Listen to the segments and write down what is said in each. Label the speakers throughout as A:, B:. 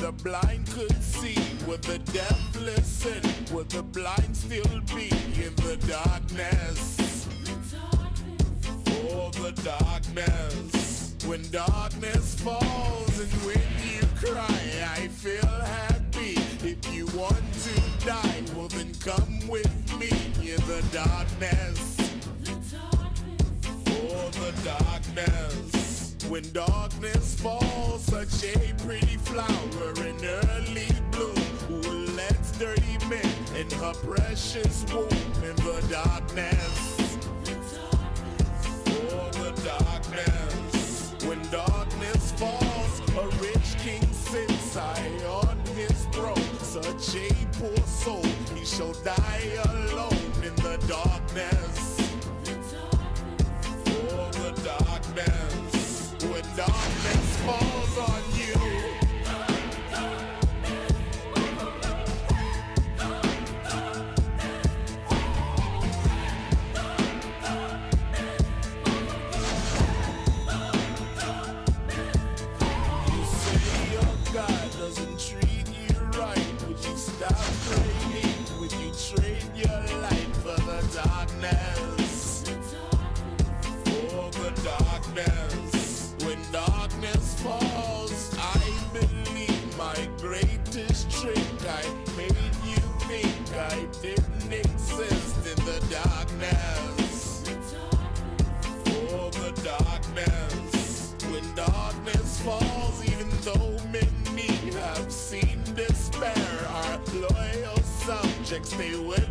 A: the blind could see, would the deaf listen, would the blind still be in the darkness? When darkness falls, such a pretty flower in early bloom who lets dirty men in her precious womb in the darkness. Oh, the darkness. When darkness falls, a rich king sits high on his throne. Such a poor soul, he shall die alone in the darkness. Darkness. Falls on you. Subjects, they would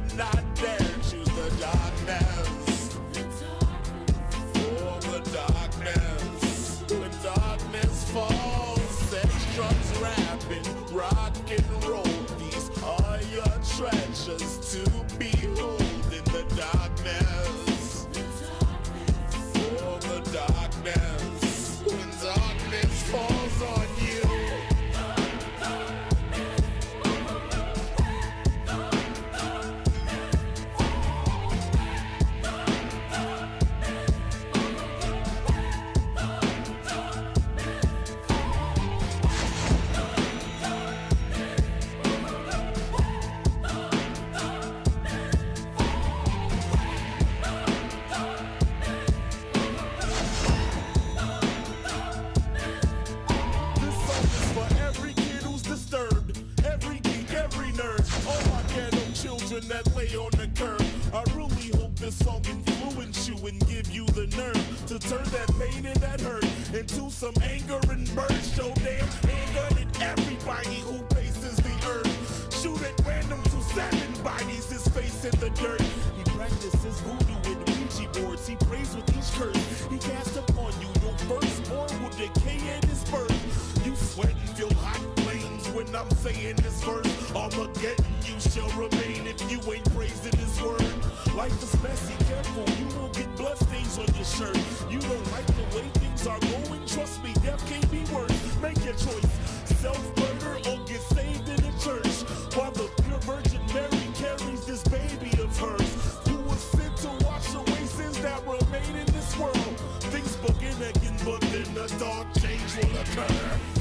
A: you the nerve to turn that pain and that hurt into some anger and burn. Show damn anger at everybody who faces the earth. Shoot at random to seven bodies, his face in the dirt. He practices voodoo with Ouija boards. He prays with each curse. He casts upon you. Your firstborn will decay at his birth. You sweat and feel hot flames when I'm saying this verse. Armageddon, you shall remain if you ain't praising his word. Life is messy, careful. You will get on your shirt. You don't like the way things are going. Trust me, death can't be worse. Make your choice. Self-murder or get saved in the church. While the pure Virgin Mary carries this baby of hers. Who was sent to wash away sins that remain in this world. Things begin again, but then a dark change will occur.